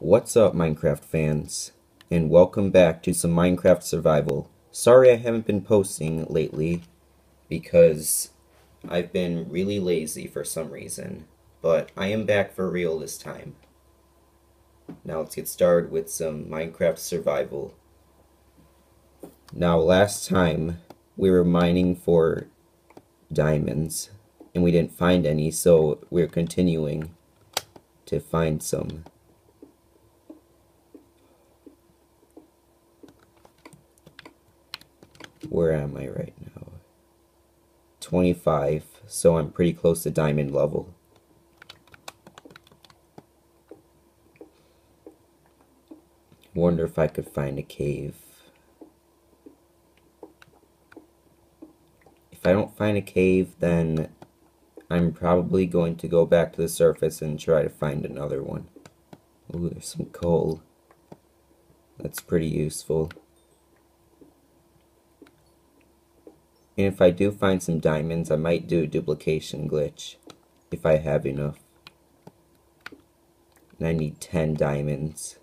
What's up Minecraft fans, and welcome back to some Minecraft Survival. Sorry I haven't been posting lately, because I've been really lazy for some reason, but I am back for real this time. Now let's get started with some Minecraft Survival. Now last time, we were mining for diamonds, and we didn't find any, so we're continuing to find some. Where am I right now? 25, so I'm pretty close to diamond level. Wonder if I could find a cave. If I don't find a cave, then I'm probably going to go back to the surface and try to find another one. Ooh, there's some coal. That's pretty useful. And if I do find some diamonds, I might do a duplication glitch. If I have enough. And I need 10 diamonds.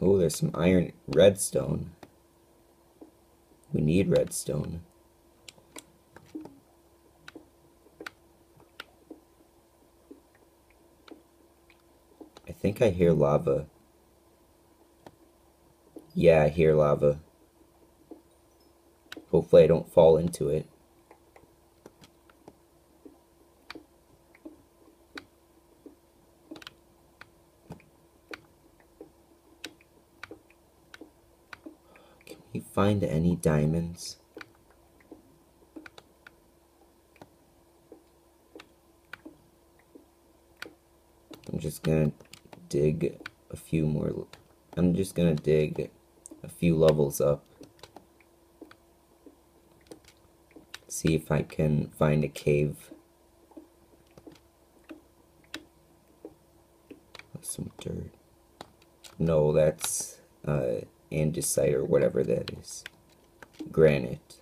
Oh, there's some iron redstone. We need redstone. Think I hear lava. Yeah, I hear lava. Hopefully I don't fall into it. you find any diamonds? I'm just gonna dig a few more. I'm just gonna dig a few levels up. See if I can find a cave. Some dirt. No, that's uh, andesite or whatever that is. Granite.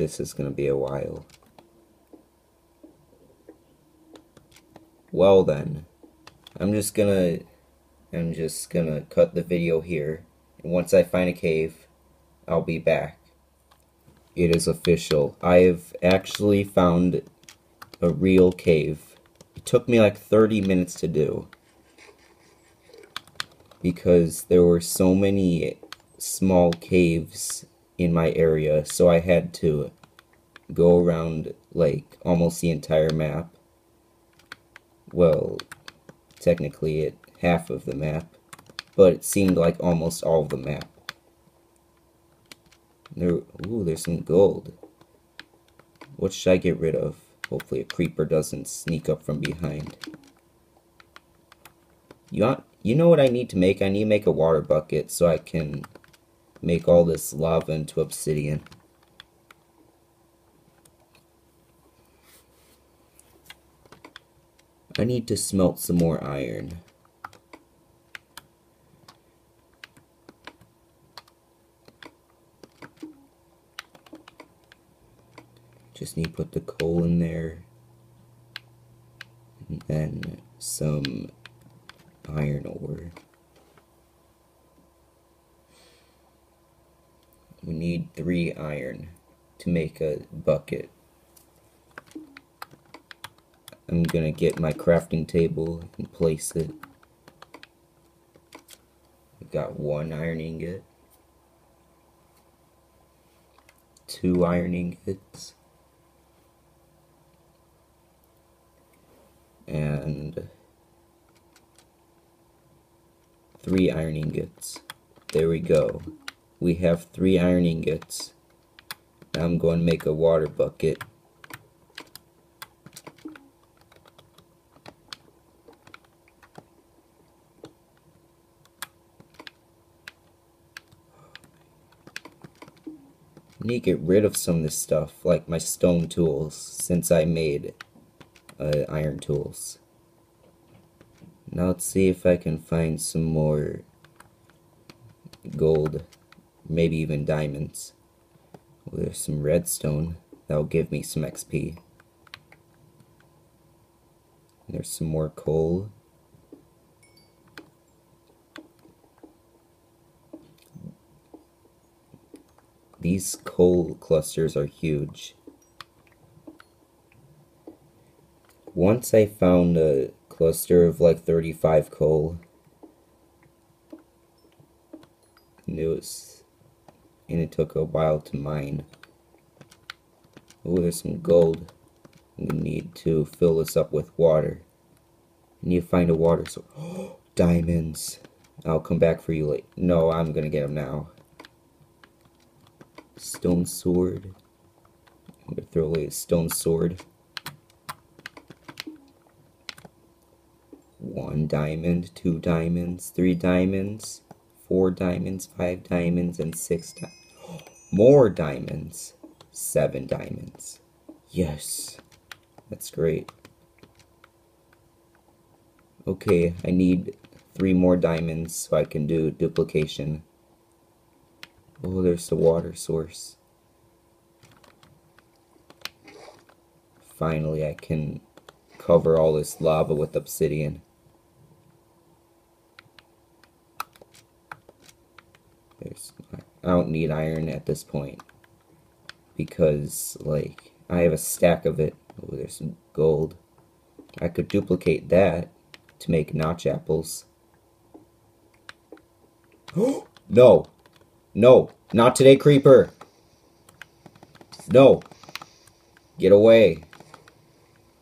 This is going to be a while. Well then, I'm just gonna, I'm just gonna cut the video here. And once I find a cave, I'll be back. It is official. I've actually found a real cave. It took me like 30 minutes to do. Because there were so many small caves in my area, so I had to go around like almost the entire map. Well, technically it half of the map, but it seemed like almost all of the map. There, ooh, there's some gold. What should I get rid of? Hopefully a creeper doesn't sneak up from behind. You want, you know what I need to make? I need to make a water bucket so I can make all this lava into obsidian. I need to smelt some more iron. Just need to put the coal in there. And then some iron ore. We need three iron to make a bucket. I'm gonna get my crafting table and place it. I've got one iron ingot. Two iron ingots. and three iron ingots. There we go. We have three iron ingots. Now I'm going to make a water bucket. I need to get rid of some of this stuff, like my stone tools, since I made uh, iron tools. Now let's see if I can find some more gold, maybe even diamonds. Well, there's some redstone. That'll give me some XP. There's some more coal. These coal clusters are huge. Once I found a cluster of like 35 coal, and it was, and it took a while to mine. Oh, there's some gold. We need to fill this up with water. I need to find a water source. Diamonds. I'll come back for you later. No, I'm gonna get them now. Stone sword. I'm gonna throw away a stone sword. One diamond, two diamonds, three diamonds, four diamonds, five diamonds, and six diamonds. More diamonds. Seven diamonds. Yes. That's great. Okay, I need three more diamonds so I can do duplication. Oh, there's the water source. Finally, I can cover all this lava with obsidian. There's, I don't need iron at this point because, like, I have a stack of it. Oh, there's some gold. I could duplicate that to make notch apples. no! No! Not today, creeper! No! Get away!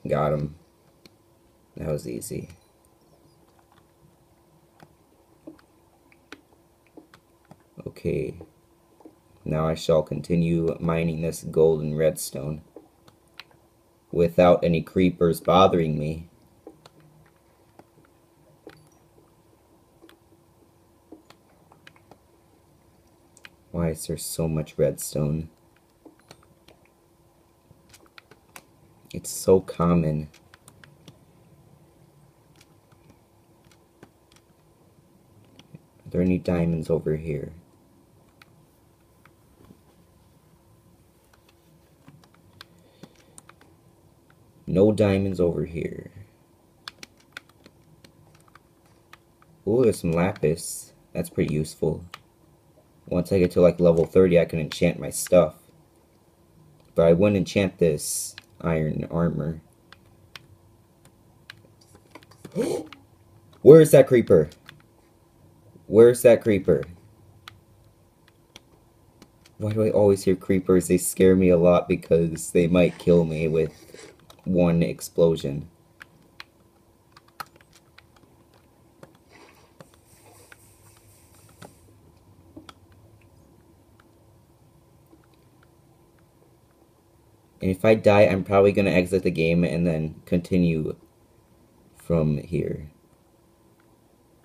Got him. That was easy. Okay. Now I shall continue mining this golden redstone without any creepers bothering me. Why is there so much redstone? It's so common. Are there any diamonds over here? No diamonds over here. Oh, there's some lapis. That's pretty useful. Once I get to like level 30, I can enchant my stuff. But I wouldn't enchant this iron armor. Where's that creeper? Where's that creeper? Why do I always hear creepers? They scare me a lot because they might kill me with one explosion. And if I die, I'm probably going to exit the game and then continue from here.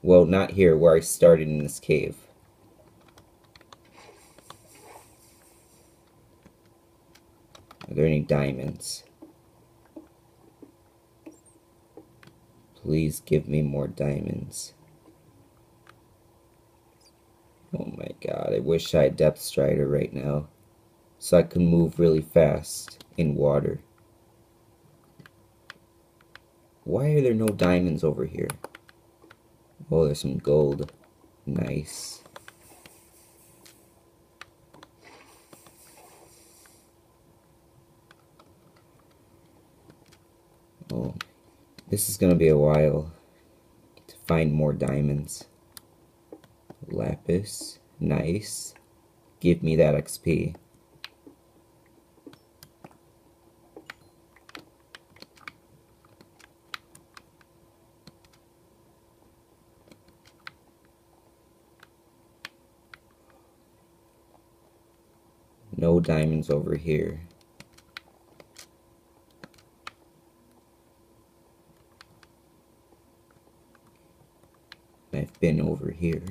Well, not here, where I started in this cave. Are there any diamonds? Please give me more diamonds. Oh my god, I wish I had Depth Strider right now. So I can move really fast in water. Why are there no diamonds over here? Oh, there's some gold. Nice. Oh. This is gonna be a while to find more diamonds. Lapis, nice. Give me that XP. No diamonds over here. I've over here.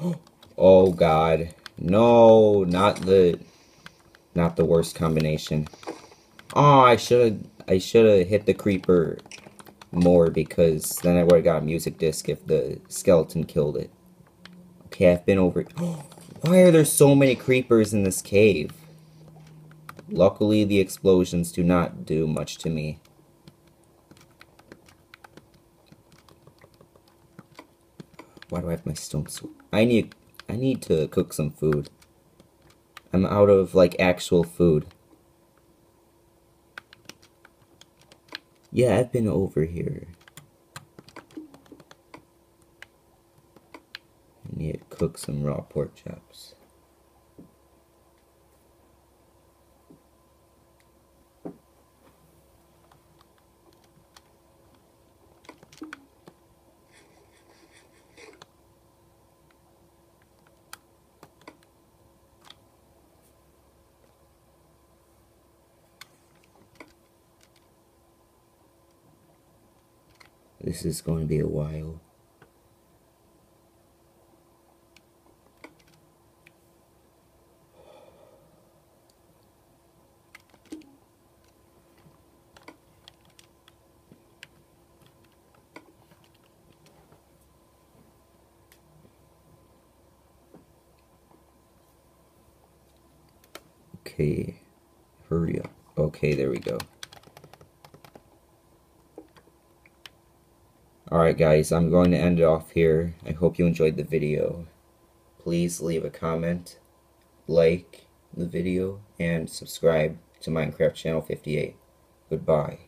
Oh god. No, not the not the worst combination. Oh, I should I should have hit the creeper more because then I would have got a music disc if the skeleton killed it. Okay, I've been over... Why are there so many creepers in this cave? Luckily, the explosions do not do much to me. Why do I have my stone sword? I need I need to cook some food. I'm out of like actual food. Yeah, I've been over here. I need to cook some raw pork chops. This is going to be a while. Okay, hurry up. Okay, there we go. Alright guys, I'm going to end it off here. I hope you enjoyed the video. Please leave a comment, like the video, and subscribe to Minecraft Channel 58. Goodbye.